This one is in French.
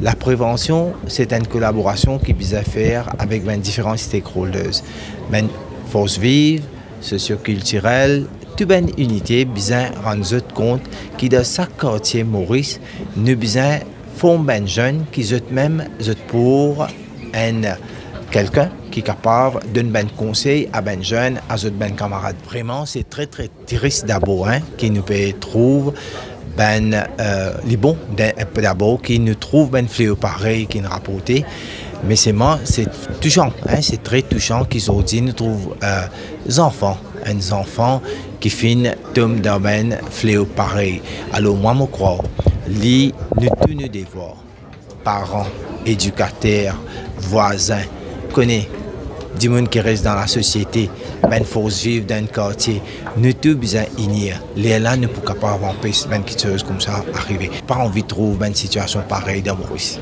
La prévention, c'est une collaboration qui vise à faire avec ben, différents stakeholders. Ben, force vive, socioculturelle, toute une unité besoin rendre compte que dans chaque quartier Maurice, nous besoin former ben jeunes qui même pour un quelqu'un qui est capable de donner ben conseil à ben jeunes, à d'autres ben camarades. Vraiment, c'est très très triste d'abord hein, qui nous peut trouver ben euh, les bons d'abord qui nous trouvent ben fléau pareil qui nous rapporté mais c'est c'est touchant hein, c'est très touchant qu'ils nous trouvent euh, des enfants des enfants qui finissent dans ben fléau pareil. Alors moi je crois les nous tous nous devoirs parents éducateurs voisins connaît du monde qui reste dans la société, ben force vivre dans un quartier, nous tous besoin unir. Les là ne peuvent pas avoir ben quelque chose comme ça arriver. Pas envie de trouver une situation pareille dans Maurice.